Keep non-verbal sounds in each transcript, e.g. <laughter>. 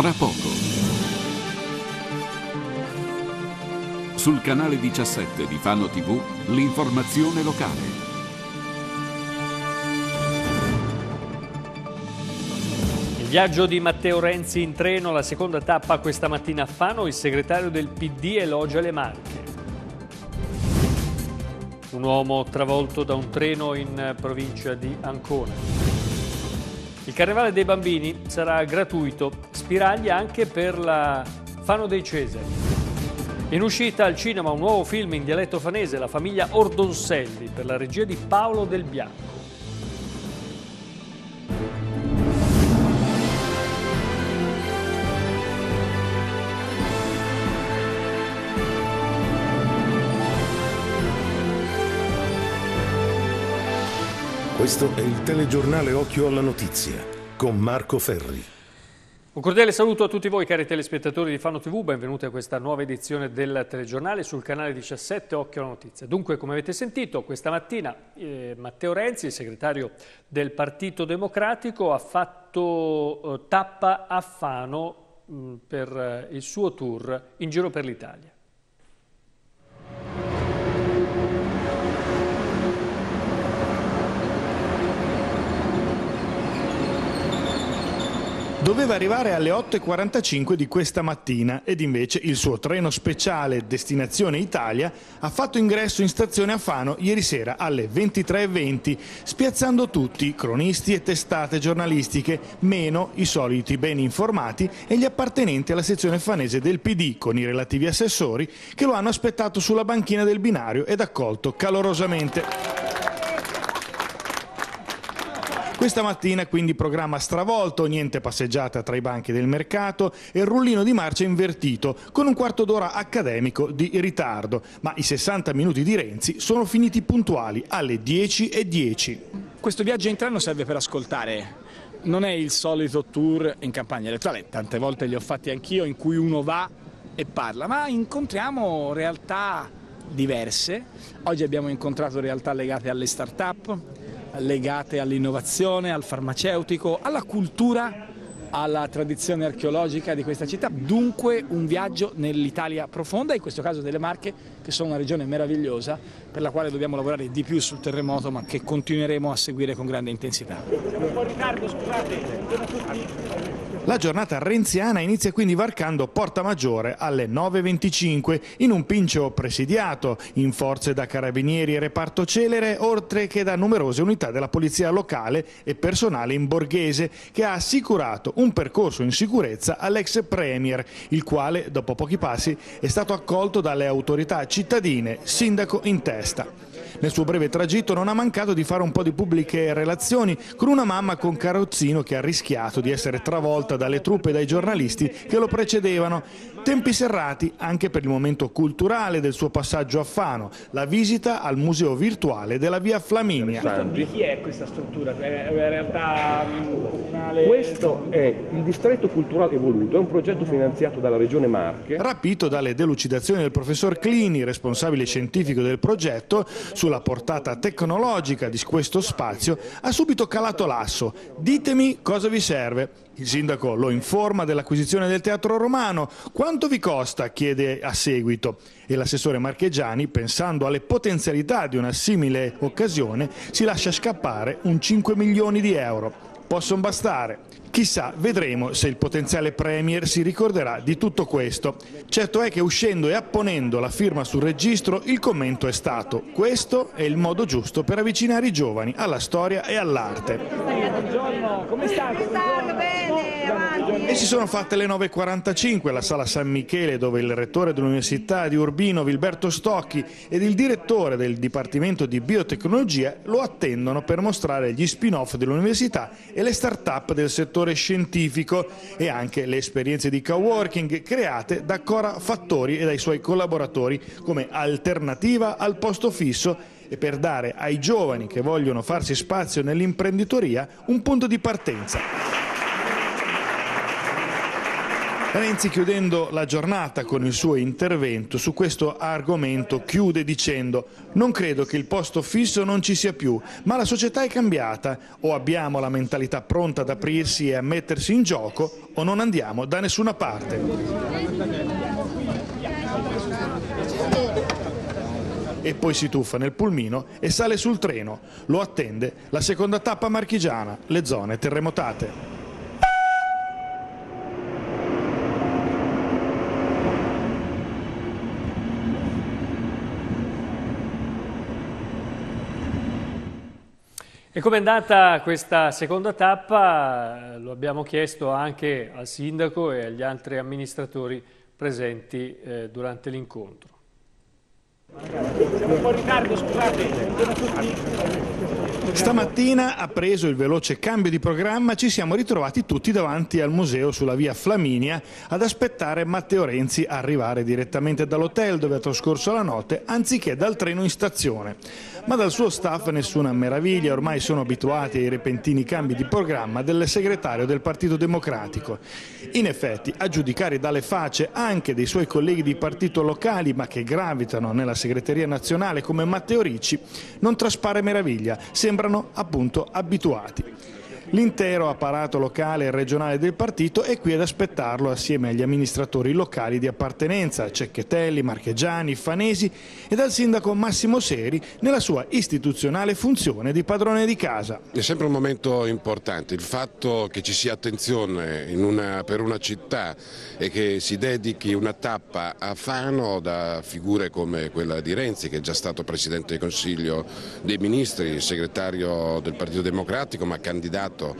tra poco. Sul canale 17 di Fano TV, l'informazione locale. Il viaggio di Matteo Renzi in treno, la seconda tappa questa mattina a Fano, il segretario del PD elogia le Marche. Un uomo travolto da un treno in provincia di Ancona. Il Carnevale dei Bambini sarà gratuito, spiraglia anche per la Fano dei Cesari. In uscita al cinema un nuovo film in dialetto fanese, La famiglia Ordonselli, per la regia di Paolo Del Bianco. Questo è il telegiornale Occhio alla Notizia con Marco Ferri. Un cordiale saluto a tutti voi cari telespettatori di Fano TV, benvenuti a questa nuova edizione del telegiornale sul canale 17 Occhio alla Notizia. Dunque, come avete sentito, questa mattina eh, Matteo Renzi, il segretario del Partito Democratico, ha fatto eh, tappa a Fano mh, per eh, il suo tour in giro per l'Italia. Doveva arrivare alle 8.45 di questa mattina ed invece il suo treno speciale destinazione Italia ha fatto ingresso in stazione a Fano ieri sera alle 23.20, spiazzando tutti, cronisti e testate giornalistiche, meno i soliti ben informati e gli appartenenti alla sezione fanese del PD con i relativi assessori che lo hanno aspettato sulla banchina del binario ed accolto calorosamente. Questa mattina quindi programma stravolto, niente passeggiata tra i banchi del mercato e il rullino di marcia invertito, con un quarto d'ora accademico di ritardo, ma i 60 minuti di Renzi sono finiti puntuali alle 10.10. Questo viaggio in treno serve per ascoltare non è il solito tour in campagna elettorale, tante volte li ho fatti anch'io, in cui uno va e parla, ma incontriamo realtà diverse. Oggi abbiamo incontrato realtà legate alle start-up, legate all'innovazione, al farmaceutico, alla cultura, alla tradizione archeologica di questa città. Dunque un viaggio nell'Italia profonda, in questo caso delle Marche, che sono una regione meravigliosa per la quale dobbiamo lavorare di più sul terremoto, ma che continueremo a seguire con grande intensità. Siamo un po' in ritardo, scusate. La giornata renziana inizia quindi varcando Porta Maggiore alle 9.25 in un pincio presidiato in forze da carabinieri e reparto celere, oltre che da numerose unità della polizia locale e personale in borghese che ha assicurato un percorso in sicurezza all'ex premier, il quale dopo pochi passi è stato accolto dalle autorità cittadine, sindaco in testa. Nel suo breve tragitto non ha mancato di fare un po' di pubbliche relazioni con una mamma con carrozzino che ha rischiato di essere travolta dalle truppe e dai giornalisti che lo precedevano. Tempi serrati anche per il momento culturale del suo passaggio a Fano, la visita al museo virtuale della via Flaminia. Chi è questa struttura? È in realtà comunale? Questo è il distretto culturale evoluto, è un progetto finanziato dalla regione Marche. Rapito dalle delucidazioni del professor Clini, responsabile scientifico del progetto, sulla portata tecnologica di questo spazio, ha subito calato l'asso. Ditemi cosa vi serve. Il sindaco lo informa dell'acquisizione del teatro romano. Quanto vi costa? chiede a seguito. E l'assessore Marchegiani, pensando alle potenzialità di una simile occasione, si lascia scappare un 5 milioni di euro. Possono bastare. Chissà, vedremo se il potenziale Premier si ricorderà di tutto questo. Certo è che uscendo e apponendo la firma sul registro, il commento è stato questo è il modo giusto per avvicinare i giovani alla storia e all'arte. Buongiorno, come state? Bene, avanti. E si sono fatte le 9.45 alla sala San Michele dove il rettore dell'Università di Urbino, Vilberto Stocchi, ed il direttore del Dipartimento di Biotecnologia lo attendono per mostrare gli spin-off dell'università e le start-up del settore settore scientifico e anche le esperienze di coworking create da Cora Fattori e dai suoi collaboratori come alternativa al posto fisso e per dare ai giovani che vogliono farsi spazio nell'imprenditoria un punto di partenza. Renzi chiudendo la giornata con il suo intervento su questo argomento chiude dicendo non credo che il posto fisso non ci sia più, ma la società è cambiata, o abbiamo la mentalità pronta ad aprirsi e a mettersi in gioco o non andiamo da nessuna parte. E poi si tuffa nel pulmino e sale sul treno. Lo attende la seconda tappa marchigiana, le zone terremotate. E com'è andata questa seconda tappa? Lo abbiamo chiesto anche al sindaco e agli altri amministratori presenti eh, durante l'incontro. Stamattina, ha preso il veloce cambio di programma, ci siamo ritrovati tutti davanti al museo sulla via Flaminia ad aspettare Matteo Renzi arrivare direttamente dall'hotel dove ha trascorso la notte, anziché dal treno in stazione. Ma dal suo staff nessuna meraviglia, ormai sono abituati ai repentini cambi di programma del segretario del Partito Democratico. In effetti, a giudicare dalle facce anche dei suoi colleghi di partito locali, ma che gravitano nella segreteria nazionale come Matteo Ricci, non traspare meraviglia, sembrano appunto abituati. L'intero apparato locale e regionale del partito è qui ad aspettarlo assieme agli amministratori locali di appartenenza, Cecchettelli, Marchegiani, Fanesi e dal sindaco Massimo Seri nella sua istituzionale funzione di padrone di casa. È sempre un momento importante, il fatto che ci sia attenzione una, per una città e che si dedichi una tappa a Fano da figure come quella di Renzi che è già stato Presidente del Consiglio dei Ministri, segretario del Partito Democratico ma candidato candidato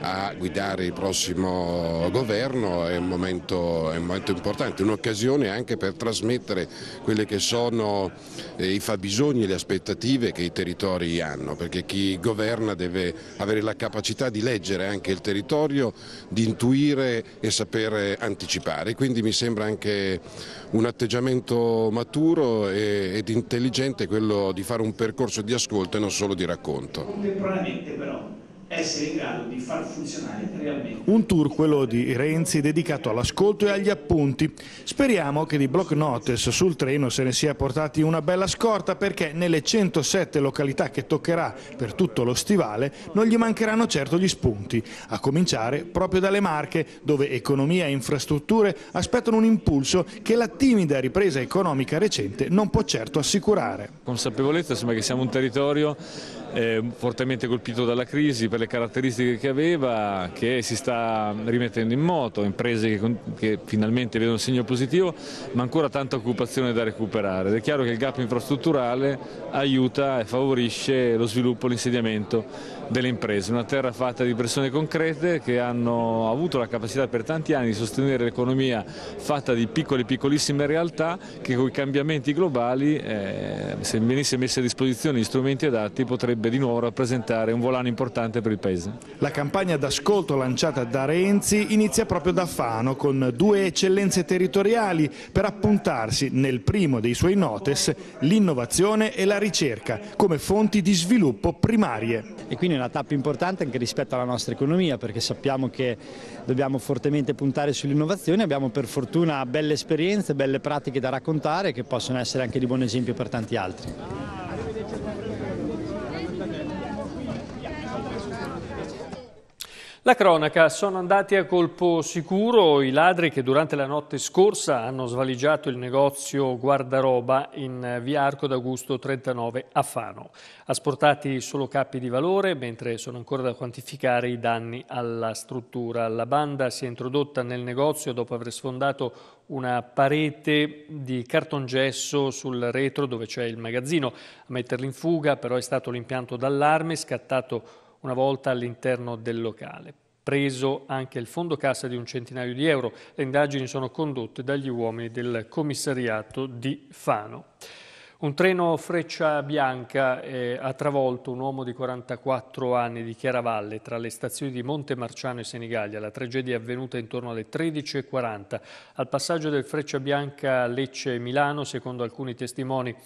a guidare il prossimo governo è un momento, è un momento importante, un'occasione anche per trasmettere quelli che sono eh, i fabbisogni e le aspettative che i territori hanno, perché chi governa deve avere la capacità di leggere anche il territorio, di intuire e sapere anticipare, quindi mi sembra anche un atteggiamento maturo ed intelligente quello di fare un percorso di ascolto e non solo di racconto. Contemporaneamente però essere in grado di far funzionare realmente. Un tour, quello di Renzi, dedicato all'ascolto e agli appunti. Speriamo che di block notice sul treno se ne sia portati una bella scorta perché nelle 107 località che toccherà per tutto lo stivale non gli mancheranno certo gli spunti, a cominciare proprio dalle Marche dove economia e infrastrutture aspettano un impulso che la timida ripresa economica recente non può certo assicurare. Consapevolezza sembra che siamo un territorio eh, fortemente colpito dalla crisi per le caratteristiche che aveva, che si sta rimettendo in moto, imprese che, che finalmente vedono un segno positivo, ma ancora tanta occupazione da recuperare. Ed è chiaro che il gap infrastrutturale aiuta e favorisce lo sviluppo l'insediamento delle imprese, una terra fatta di persone concrete che hanno avuto la capacità per tanti anni di sostenere l'economia fatta di piccole piccolissime realtà che con i cambiamenti globali, eh, se venisse messa a disposizione gli strumenti adatti, potrebbe di nuovo rappresentare un volano importante per il Paese. La campagna d'ascolto lanciata da Renzi inizia proprio da Fano con due eccellenze territoriali per appuntarsi nel primo dei suoi notes l'innovazione e la ricerca come fonti di sviluppo primarie. E quindi è una tappa importante anche rispetto alla nostra economia perché sappiamo che dobbiamo fortemente puntare sull'innovazione, abbiamo per fortuna belle esperienze, belle pratiche da raccontare che possono essere anche di buon esempio per tanti altri. La cronaca, sono andati a colpo sicuro i ladri che durante la notte scorsa hanno svaligiato il negozio guardaroba in via Arco d'Augusto 39 a Fano. Asportati solo cappi di valore, mentre sono ancora da quantificare i danni alla struttura. La banda si è introdotta nel negozio dopo aver sfondato una parete di cartongesso sul retro dove c'è il magazzino. A metterli in fuga però è stato l'impianto d'allarme scattato una volta all'interno del locale. Preso anche il fondo cassa di un centinaio di euro, le indagini sono condotte dagli uomini del commissariato di Fano. Un treno Freccia Bianca eh, ha travolto un uomo di 44 anni di Chiaravalle tra le stazioni di Monte Marciano e Senigallia. La tragedia è avvenuta intorno alle 13.40. Al passaggio del Freccia Bianca Lecce-Milano, secondo alcuni testimoni,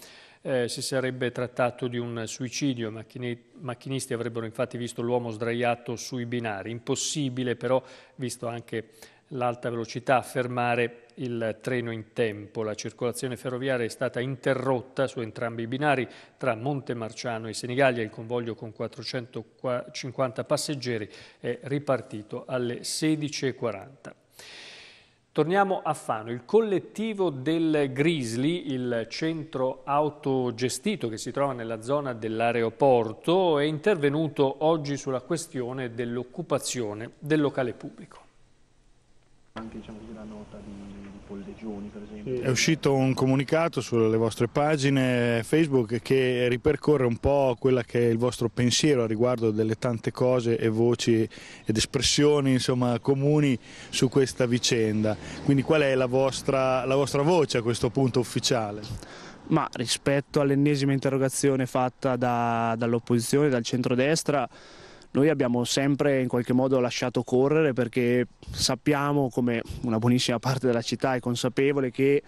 eh, si sarebbe trattato di un suicidio, i macchinisti avrebbero infatti visto l'uomo sdraiato sui binari. Impossibile però, visto anche l'alta velocità, fermare il treno in tempo. La circolazione ferroviaria è stata interrotta su entrambi i binari tra Montemarciano e Senigallia. Il convoglio con 450 passeggeri è ripartito alle 16.40. Torniamo a Fano. Il collettivo del Grizzly, il centro autogestito che si trova nella zona dell'aeroporto, è intervenuto oggi sulla questione dell'occupazione del locale pubblico anche diciamo la nota di Pollegioni per esempio. È uscito un comunicato sulle vostre pagine Facebook che ripercorre un po' quella che è il vostro pensiero a riguardo delle tante cose e voci ed espressioni insomma, comuni su questa vicenda. Quindi qual è la vostra, la vostra voce a questo punto ufficiale? Ma rispetto all'ennesima interrogazione fatta da, dall'opposizione, dal centrodestra, noi abbiamo sempre in qualche modo lasciato correre perché sappiamo come una buonissima parte della città è consapevole che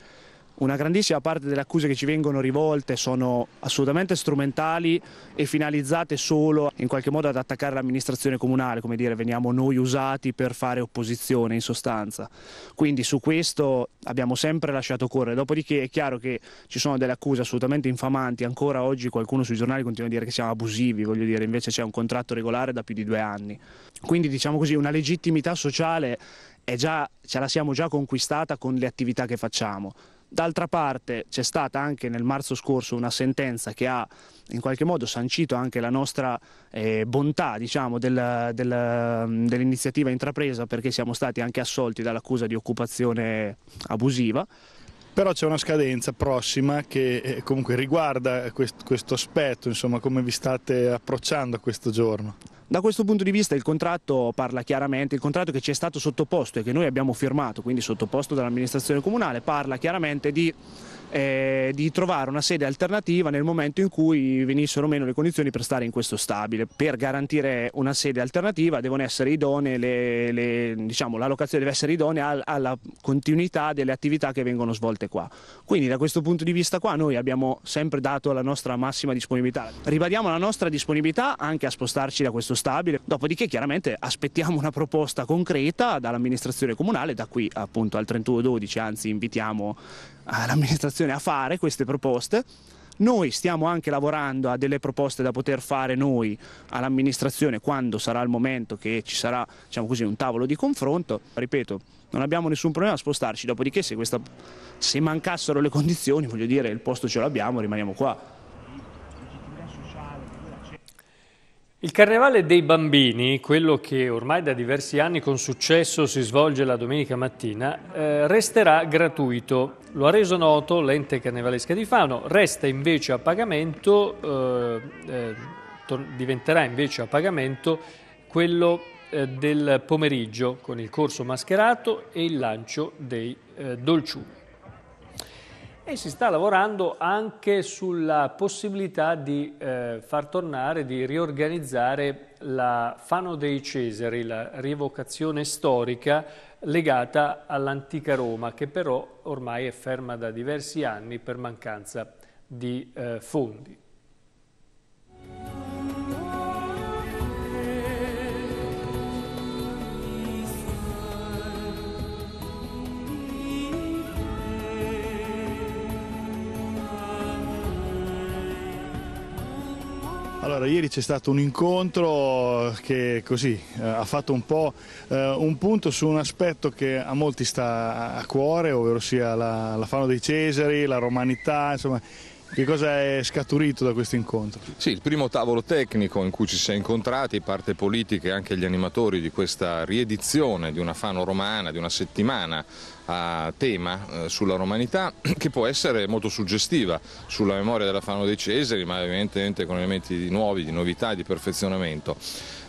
una grandissima parte delle accuse che ci vengono rivolte sono assolutamente strumentali e finalizzate solo in qualche modo ad attaccare l'amministrazione comunale, come dire veniamo noi usati per fare opposizione in sostanza. Quindi su questo abbiamo sempre lasciato correre, dopodiché è chiaro che ci sono delle accuse assolutamente infamanti, ancora oggi qualcuno sui giornali continua a dire che siamo abusivi, voglio dire invece c'è un contratto regolare da più di due anni. Quindi diciamo così una legittimità sociale già, ce la siamo già conquistata con le attività che facciamo. D'altra parte c'è stata anche nel marzo scorso una sentenza che ha in qualche modo sancito anche la nostra eh, bontà diciamo, del, del, dell'iniziativa intrapresa perché siamo stati anche assolti dall'accusa di occupazione abusiva. Però c'è una scadenza prossima che eh, comunque riguarda questo, questo aspetto, insomma come vi state approcciando a questo giorno. Da questo punto di vista il contratto parla chiaramente, il contratto che ci è stato sottoposto e che noi abbiamo firmato, quindi sottoposto dall'amministrazione comunale, parla chiaramente di eh, di trovare una sede alternativa nel momento in cui venissero meno le condizioni per stare in questo stabile. Per garantire una sede alternativa devono essere idonee, le, le, diciamo, la locazione deve essere idonea al, alla continuità delle attività che vengono svolte qua. Quindi da questo punto di vista qua noi abbiamo sempre dato la nostra massima disponibilità. Ribadiamo la nostra disponibilità anche a spostarci da questo stabile, dopodiché chiaramente aspettiamo una proposta concreta dall'amministrazione comunale, da qui appunto al 31-12, anzi invitiamo l'amministrazione a fare queste proposte. Noi stiamo anche lavorando a delle proposte da poter fare noi all'amministrazione quando sarà il momento che ci sarà diciamo così, un tavolo di confronto. Ripeto, non abbiamo nessun problema a spostarci, dopodiché se, questa, se mancassero le condizioni, voglio dire, il posto ce l'abbiamo, rimaniamo qua. Il Carnevale dei Bambini, quello che ormai da diversi anni con successo si svolge la domenica mattina, eh, resterà gratuito. Lo ha reso noto l'ente carnevalesca di Fano, resta invece a pagamento, eh, eh, diventerà invece a pagamento quello eh, del pomeriggio con il corso mascherato e il lancio dei eh, dolciumi. E si sta lavorando anche sulla possibilità di eh, far tornare, di riorganizzare la Fano dei Cesari, la rievocazione storica legata all'antica Roma, che però ormai è ferma da diversi anni per mancanza di eh, fondi. Allora, ieri c'è stato un incontro che così eh, ha fatto un po' eh, un punto su un aspetto che a molti sta a cuore, ovvero sia la, la Fano dei Cesari, la romanità, insomma, che cosa è scaturito da questo incontro? Sì, il primo tavolo tecnico in cui ci si è incontrati, parte politica e anche gli animatori di questa riedizione di una Fano romana, di una settimana a tema eh, sulla romanità <clears throat> che può essere molto suggestiva sulla memoria della Fano dei Cesari ma evidentemente con elementi nuovi, di novità e di perfezionamento.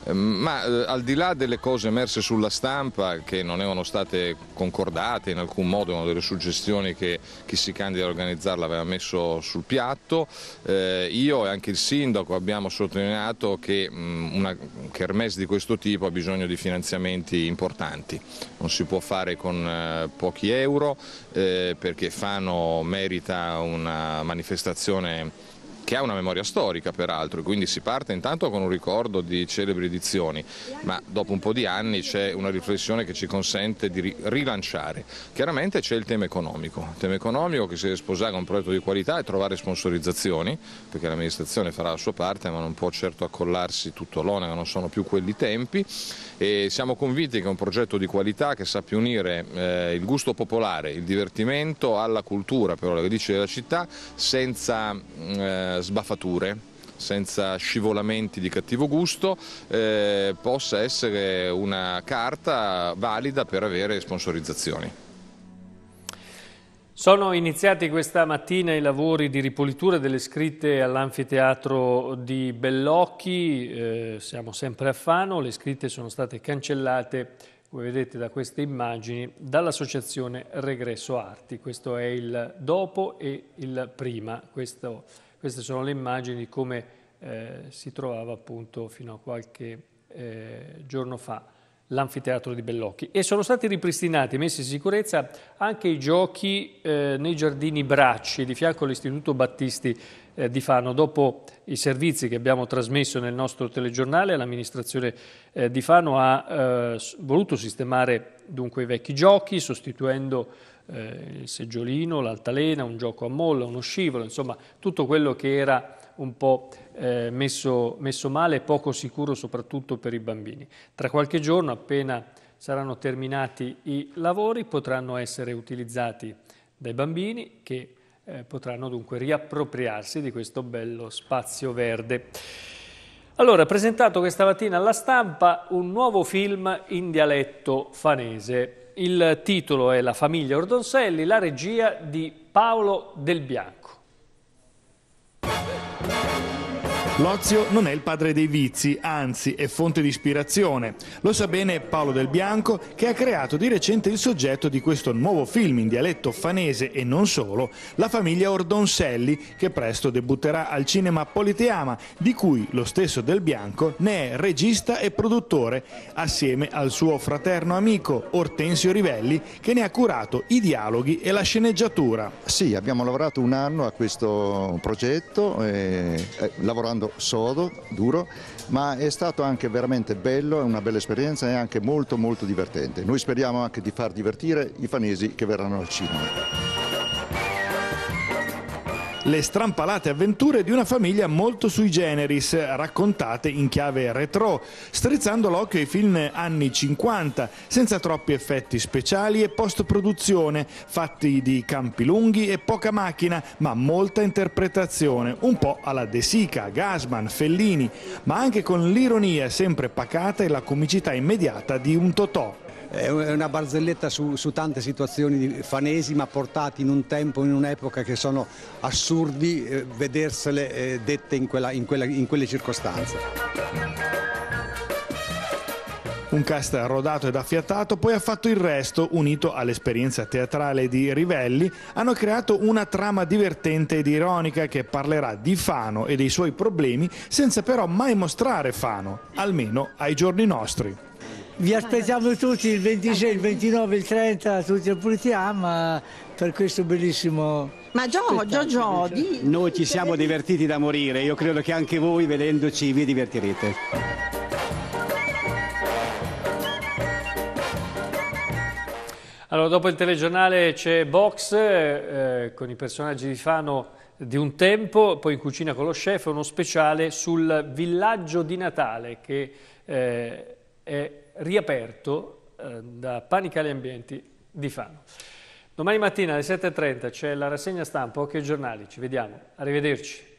Ehm, ma eh, al di là delle cose emerse sulla stampa che non erano state concordate in alcun modo, erano delle suggestioni che chi si candida a organizzarla aveva messo sul piatto, eh, io e anche il sindaco abbiamo sottolineato che mh, mm, una kermesse di questo tipo ha bisogno di finanziamenti importanti, non si può fare con eh, euro eh, perché Fano merita una manifestazione che ha una memoria storica peraltro quindi si parte intanto con un ricordo di celebri edizioni, ma dopo un po' di anni c'è una riflessione che ci consente di rilanciare. Chiaramente c'è il tema economico, il tema economico che si deve sposare con un progetto di qualità e trovare sponsorizzazioni, perché l'amministrazione farà la sua parte ma non può certo accollarsi tutto l'onere, non sono più quelli tempi e siamo convinti che un progetto di qualità che sappia unire eh, il gusto popolare, il divertimento alla cultura, però le radici della città, senza eh, sbaffature senza scivolamenti di cattivo gusto, eh, possa essere una carta valida per avere sponsorizzazioni. Sono iniziati questa mattina i lavori di ripulitura delle scritte all'anfiteatro di Bellocchi, eh, siamo sempre a Fano, le scritte sono state cancellate, come vedete da queste immagini, dall'associazione Regresso Arti, questo è il dopo e il prima, questo, queste sono le immagini di come eh, si trovava appunto fino a qualche eh, giorno fa l'anfiteatro di Bellocchi e sono stati ripristinati, messi in sicurezza anche i giochi eh, nei giardini Bracci di fianco all'Istituto Battisti eh, di Fano. Dopo i servizi che abbiamo trasmesso nel nostro telegiornale, l'amministrazione eh, di Fano ha eh, voluto sistemare dunque i vecchi giochi sostituendo eh, il seggiolino, l'altalena, un gioco a molla, uno scivolo, insomma tutto quello che era un po' eh, messo, messo male e poco sicuro soprattutto per i bambini. Tra qualche giorno, appena saranno terminati i lavori, potranno essere utilizzati dai bambini che eh, potranno dunque riappropriarsi di questo bello spazio verde. Allora, presentato questa mattina alla stampa un nuovo film in dialetto fanese. Il titolo è La famiglia Ordonselli, la regia di Paolo Del Bianco. L'ozio non è il padre dei vizi, anzi è fonte di ispirazione. Lo sa bene Paolo Del Bianco che ha creato di recente il soggetto di questo nuovo film in dialetto fanese e non solo, La famiglia Ordonselli, che presto debutterà al cinema Politeama, di cui lo stesso Del Bianco ne è regista e produttore, assieme al suo fraterno amico Ortensio Rivelli, che ne ha curato i dialoghi e la sceneggiatura. Sì, abbiamo lavorato un anno a questo progetto, eh, eh, lavorando sodo, duro, ma è stato anche veramente bello, è una bella esperienza e anche molto molto divertente. Noi speriamo anche di far divertire i fanesi che verranno al cinema le strampalate avventure di una famiglia molto sui generis, raccontate in chiave retro, strizzando l'occhio ai film anni 50, senza troppi effetti speciali e post-produzione, fatti di campi lunghi e poca macchina, ma molta interpretazione, un po' alla De Sica, Gasman, Fellini, ma anche con l'ironia sempre pacata e la comicità immediata di un Totò è una barzelletta su, su, tante situazioni fanesi ma portate in un tempo, in un'epoca che sono assurdi eh, vedersele eh, dette in, quella, in, quella, in quelle circostanze. Un cast rodato ed affiatato poi ha fatto il resto, unito all'esperienza teatrale di Rivelli, hanno creato una trama divertente ed ironica che parlerà di Fano e dei suoi problemi senza però mai mostrare Fano, almeno ai giorni nostri. Vi aspettiamo tutti il 26, il 29, il 30, tutti a Pulitiam per questo bellissimo ma Giorgio, Giorgio, Noi ci siamo divertiti da morire, io credo che anche voi vedendoci vi divertirete. Allora, dopo il telegiornale c'è Box eh, con i personaggi di Fano di un tempo, poi in cucina con lo chef, uno speciale sul villaggio di Natale che eh, è riaperto eh, da Panicali Ambienti di Fano. Domani mattina alle 7.30 c'è la rassegna stampa, occhio ai giornali, ci vediamo, arrivederci.